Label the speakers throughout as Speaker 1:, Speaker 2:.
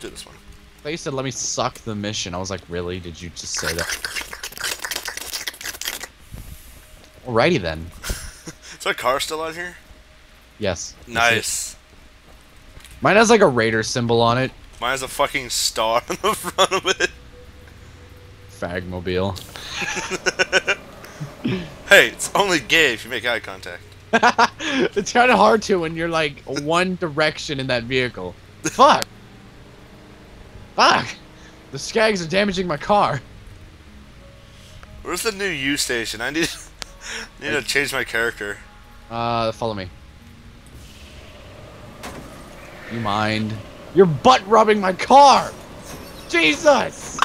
Speaker 1: Do this one.
Speaker 2: They said, "Let me suck the mission." I was like, "Really? Did you just say that?" Alrighty then.
Speaker 1: Is our car still out here?
Speaker 2: Yes.
Speaker 1: Nice.
Speaker 2: Mine has like a raider symbol on it.
Speaker 1: Mine has a fucking star on the front of it.
Speaker 2: Fagmobile.
Speaker 1: Hey, it's only gay if you make eye contact.
Speaker 2: it's kind of hard to when you're like one direction in that vehicle. Fuck. Fuck. The skags are damaging my car.
Speaker 1: Where's the new U station? I need, need to change my character.
Speaker 2: Uh, follow me. You mind? You're butt rubbing my car. Jesus.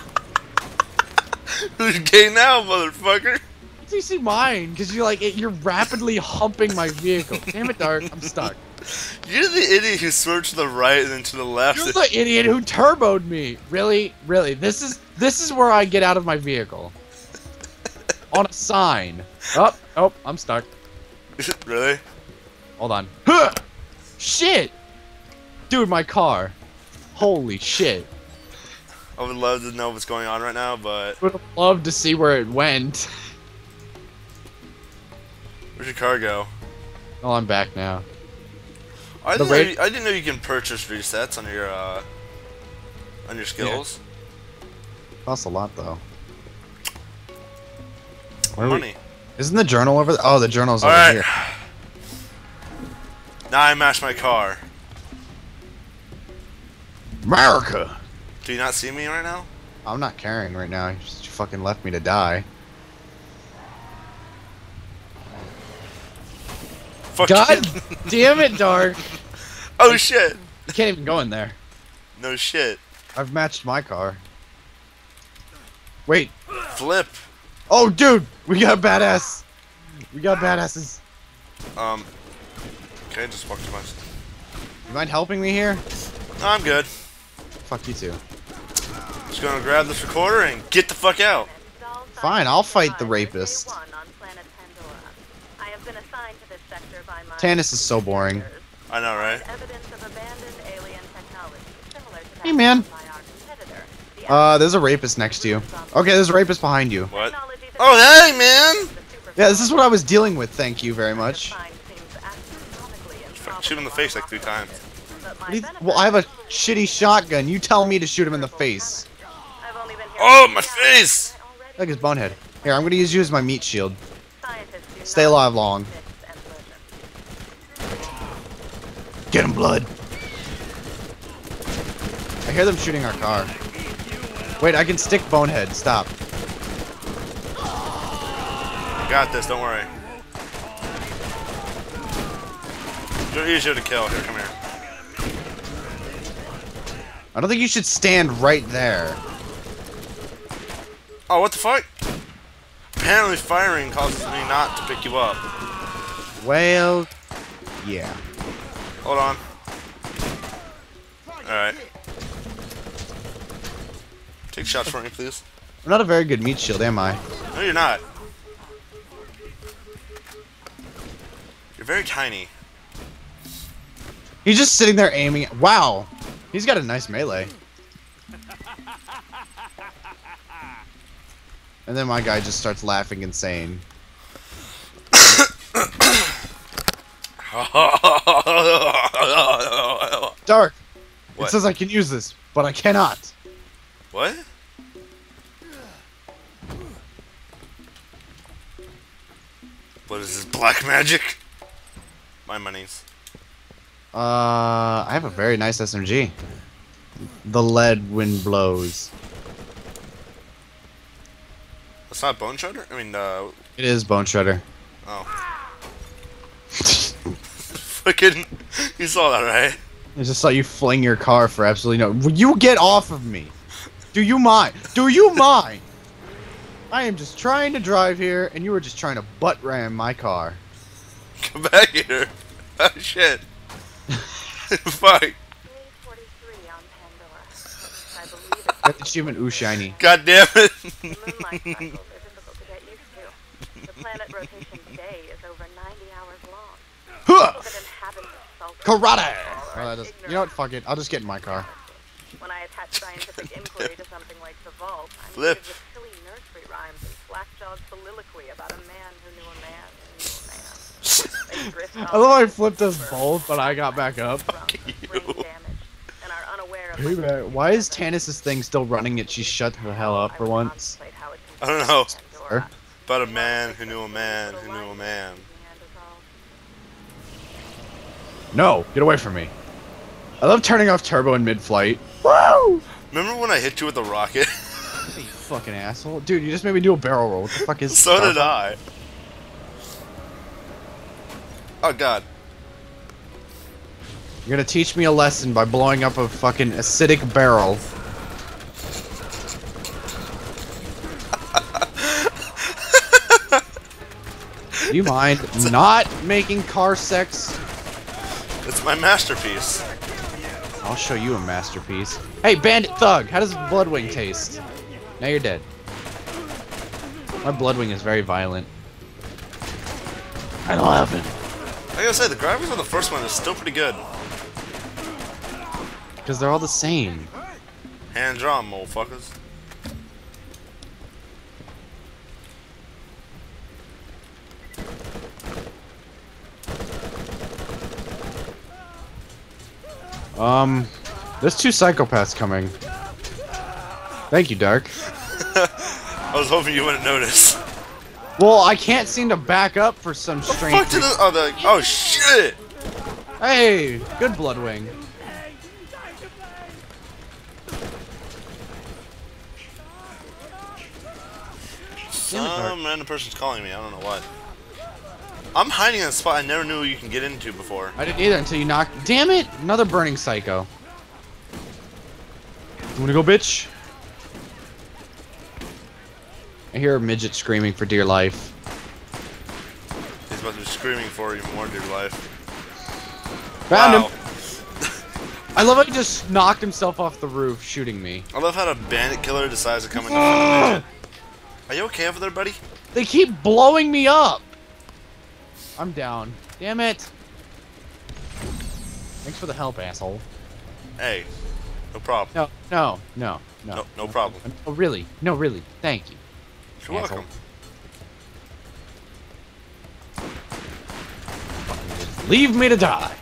Speaker 1: Who's gay now, motherfucker?
Speaker 2: You see mine, because you're like you're rapidly humping my vehicle. Damn it, Dark. I'm stuck.
Speaker 1: You're the idiot who swerved to the right and then to the left.
Speaker 2: You're the idiot who turboed me. Really, really. This is this is where I get out of my vehicle. On a sign. Oh, oh, I'm stuck.
Speaker 1: really?
Speaker 2: Hold on. Huh! Shit! Dude, my car. Holy shit.
Speaker 1: I would love to know what's going on right now, but
Speaker 2: Would love to see where it went.
Speaker 1: where's your car go?
Speaker 2: Oh, I'm back now.
Speaker 1: I didn't, know you, I didn't know you can purchase resets on your uh, on your skills.
Speaker 2: Costs a lot though. Where are we-
Speaker 1: Money.
Speaker 2: Isn't the journal over there? Oh, the journal's
Speaker 1: All
Speaker 2: over
Speaker 1: right.
Speaker 2: here.
Speaker 1: Now I mashed my car.
Speaker 2: America.
Speaker 1: Do you not see me right now?
Speaker 2: I'm not carrying right now. You just fucking left me to die.
Speaker 1: Fuck
Speaker 2: God
Speaker 1: you.
Speaker 2: damn it, Dark.
Speaker 1: Oh shit.
Speaker 2: You can't even go in there.
Speaker 1: No shit.
Speaker 2: I've matched my car. Wait.
Speaker 1: Flip.
Speaker 2: Oh, dude, we got badass. We got badasses.
Speaker 1: Um. Okay, just walk to my.
Speaker 2: You mind helping me here?
Speaker 1: No, I'm good.
Speaker 2: Fuck you too.
Speaker 1: Just gonna grab this recorder and get the fuck out.
Speaker 2: Fine, I'll fight the rapist. Tannis is so boring.
Speaker 1: I know, right?
Speaker 2: Hey, man. Uh, there's a rapist next to you. Okay, there's a rapist behind you.
Speaker 1: What? Oh, hey, man!
Speaker 2: Yeah, this is what I was dealing with. Thank you very much.
Speaker 1: Shoot him in the face like three times.
Speaker 2: What do you- Well, I have a shitty shotgun. You tell me to shoot him in the face.
Speaker 1: Oh, my face!
Speaker 2: Like his bonehead. Here, I'm gonna use you as my meat shield. Stay alive long. Get him, blood. I hear them shooting our car. Wait, I can stick bonehead. Stop.
Speaker 1: I got this, don't worry. You're easier to kill. Here, come here.
Speaker 2: I don't think you should stand right there.
Speaker 1: Oh, what the fuck? Apparently firing causes me not to pick you up.
Speaker 2: Well, yeah.
Speaker 1: Hold on. Alright. Take shots for me, please.
Speaker 2: I'm not a very good meat shield, am I?
Speaker 1: No, you're not. You're very tiny.
Speaker 2: He's just sitting there aiming. Wow. He's got a nice melee. And then my guy just starts laughing insane. Dark. It
Speaker 1: What?
Speaker 2: says I can use this, but I cannot.
Speaker 1: what? What is this, black magic? My monies.
Speaker 2: Uh, I have a very nice SMG. The lead wind blows.
Speaker 1: That's not Bone Shredder? I mean, uh,
Speaker 2: It is Bone Shredder.
Speaker 1: oh. Fucking, you saw that, right?
Speaker 2: I just saw you fling your car for absolutely no. Will you get off of me? Do you mind? Do you mind? I am just trying to drive here, and you were just trying to butt ram my car.
Speaker 1: Come back here. Oh, shit. Fuck.
Speaker 2: Get achievement ooh shiny.
Speaker 1: God damn it.
Speaker 3: Moonlight cycles are difficult to get used to. The planet rotation today is over 90 hours long.
Speaker 2: Huh!
Speaker 3: That inhabitants of Sultan
Speaker 2: Karate! Oh, that does- you know what? Fuck it. I'll just get in my car.
Speaker 3: When I attach scientific inquiry to something like the vault, I'm
Speaker 1: Flip.
Speaker 3: filled with silly nursery rhymes and slack-jawed soliloquy about a man who knew a man who knew a man. They
Speaker 2: I love how I flipped us
Speaker 3: deeper
Speaker 2: both, but I got back up.
Speaker 3: from
Speaker 1: you.
Speaker 3: brain damage and are unaware of
Speaker 2: Hey man, why is Tannis' thing still running yet she shut the hell up for once?
Speaker 3: contemplate how it
Speaker 1: I don't know.
Speaker 3: contains Pandora.
Speaker 1: About a man who knew a man who knew a man.
Speaker 2: No, get away from me. I love turning off turbo in mid-flight. Woo!
Speaker 1: Remember when I hit you with the rocket?
Speaker 2: You fucking asshole. Dude, you just made me do a barrel roll. What the fuck is
Speaker 1: so did I. Oh god.
Speaker 2: You're gonna teach me a lesson by blowing up a fucking acidic barrel. Do you mind not making car sex?
Speaker 1: It's my masterpiece.
Speaker 2: I'll show you a masterpiece. Hey, Bandit Thug, how does Bloodwing taste? Now you're dead. My Bloodwing is very violent. I love it.
Speaker 1: I gotta say, the graphics on the first one is still pretty good.
Speaker 2: Because they're all the same.
Speaker 1: Hand drawn, motherfuckers.
Speaker 2: Um, there's two psychopaths coming. Thank you, Dark.
Speaker 1: I was hoping you wouldn't notice.
Speaker 2: Well, I can't seem to back up for some
Speaker 1: The
Speaker 2: strange.
Speaker 1: fuck did the, oh, the, oh shit!
Speaker 2: Hey, good Bloodwing.
Speaker 1: Some random person's calling me. I don't know what. I'm hiding in a spot I never knew you can get into before.
Speaker 2: I didn't either until you knocked. Damn it! Another burning psycho. You wanna go, bitch? I hear a midget screaming for dear life.
Speaker 1: He's about to be screaming for you more, dear life.
Speaker 2: Found
Speaker 1: wow.
Speaker 2: him. I love how he just knocked himself off the roof, shooting me.
Speaker 1: I love how the bandit killer decides to come in and find a midget. Are you okay over there, buddy?
Speaker 2: They keep blowing me up. I'm down. Damn it. Thanks for the help, asshole.
Speaker 1: Hey, no problem.
Speaker 2: No, no, no, no.
Speaker 1: No, no problem.
Speaker 2: Oh, really? No, really. Thank you.
Speaker 1: You're
Speaker 2: Asshole.
Speaker 1: welcome.
Speaker 2: Leave me to die.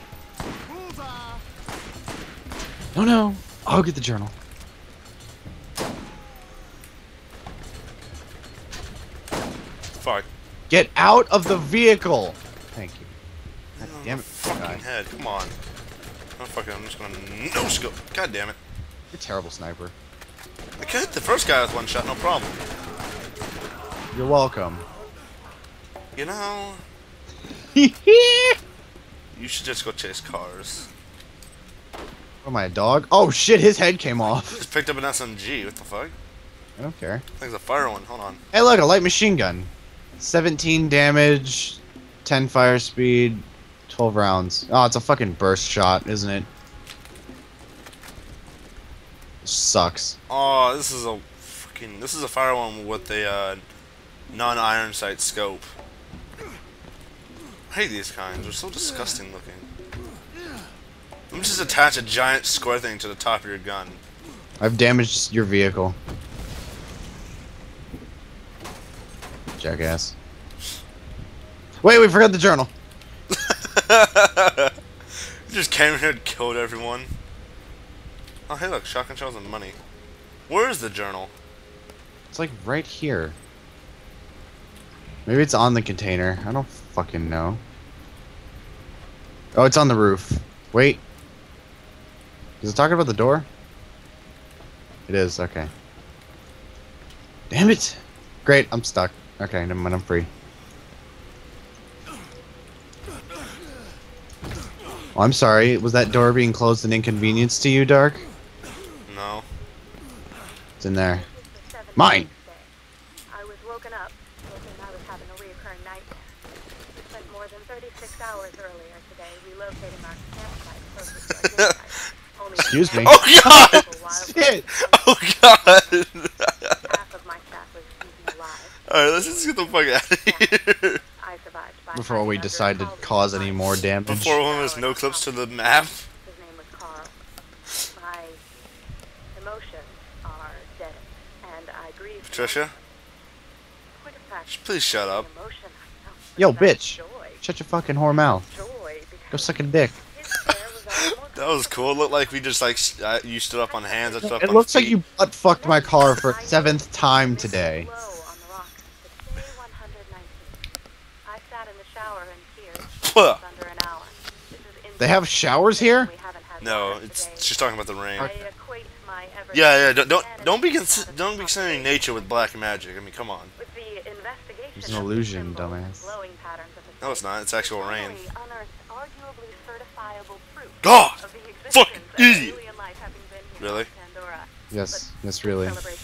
Speaker 2: No, no. I'll get the journal.
Speaker 1: Fuck.
Speaker 2: Get out of the vehicle. Thank you. God damn it.
Speaker 1: Fucking head. Come on. Oh, fuck it. I'm just gonna no scope. God damn it.
Speaker 2: You're a terrible sniper.
Speaker 1: I could hit the first guy with one shot, no problem.
Speaker 2: You're welcome.
Speaker 1: You know,
Speaker 2: What
Speaker 1: you should just go chase cars.
Speaker 2: am I, a dog? Oh shit, his head came off.
Speaker 1: Just picked up an SMG. What the fuck?
Speaker 2: I don't care.
Speaker 1: I think it's a fire one. Hold on.
Speaker 2: Hey, look, a light machine gun. 17 damage, 10 fire speed, 12 rounds. Oh, it's a fucking burst shot, isn't it? Sucks.
Speaker 1: Oh, this is a fucking. This is a fire one with a uh, non-iron sight scope. I hate these kinds. They're so disgusting looking. Let me just attach a giant square thing to the top of your gun.
Speaker 2: I've damaged your vehicle. Jackass. Wait, we forgot the journal.
Speaker 1: Just came here and killed everyone. Oh, hey, look, shotgun shells and money. Where is the journal?
Speaker 2: It's like right here. Maybe it's on the container. I don't fucking know. Oh, it's on the roof. Wait. Is it talking about the door? It is, okay. Damn it! Great, I'm stuck. Okay, never mind, I'm free. Oh, I'm sorry. Was that door being closed an inconvenience to you, Dark?
Speaker 1: No.
Speaker 2: It's in there. Mine.
Speaker 3: I was woken up thinking I was having a reoccurring nightmare. We spent more than 36 hours earlier today relocating our campsite closer to our dinner site. Only
Speaker 2: Excuse me.
Speaker 1: Oh god!
Speaker 2: Shit!
Speaker 1: Oh god!
Speaker 3: Half of my staff was eaten alive.
Speaker 1: Alright, let's just get the fuck out of here.
Speaker 3: I survived by
Speaker 2: Before we decide to cause any more damage.
Speaker 1: Before one of no clips to the map.
Speaker 3: His name was Carl. My emotions are deadened, and I grieve. Of
Speaker 1: please shut up.
Speaker 3: the emotion I felt was
Speaker 2: Yo, bitch. Shut your fucking whore mouth. Go suck a dick.
Speaker 3: his hair was almost
Speaker 1: That was cool. It looked like we just like uh, you stood up on hands. I stood up
Speaker 2: It looks like you butt fucked my car for seventh time today.
Speaker 3: Low on the rocks, but day 119. I sat in the shower in tears for
Speaker 1: Pwah.
Speaker 3: just under an hour. This is
Speaker 2: They have showers here?
Speaker 3: We haven't had
Speaker 1: No, it's she's talking about the rain.
Speaker 3: I equate my ever-
Speaker 1: Yeah, yeah. Don't don't, don't be cons- don't be
Speaker 3: the
Speaker 1: considering nature with black magic. I mean, come on.
Speaker 3: With the investigation
Speaker 2: It's an illusion, dumbass.
Speaker 3: glowing patterns of the
Speaker 1: No, it's not. It's actual rain.
Speaker 3: finally unearthed arguably certifiable proof
Speaker 1: God!
Speaker 3: of the
Speaker 1: Fucking idiot.
Speaker 3: alien life having been here
Speaker 1: Really?
Speaker 3: Pandora.
Speaker 2: Yes, yes, really.
Speaker 3: Celebration